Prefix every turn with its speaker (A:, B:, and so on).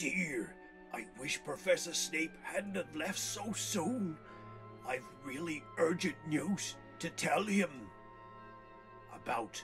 A: dear, I wish Professor Snape hadn't have left so soon. I've really urgent news to tell him. About.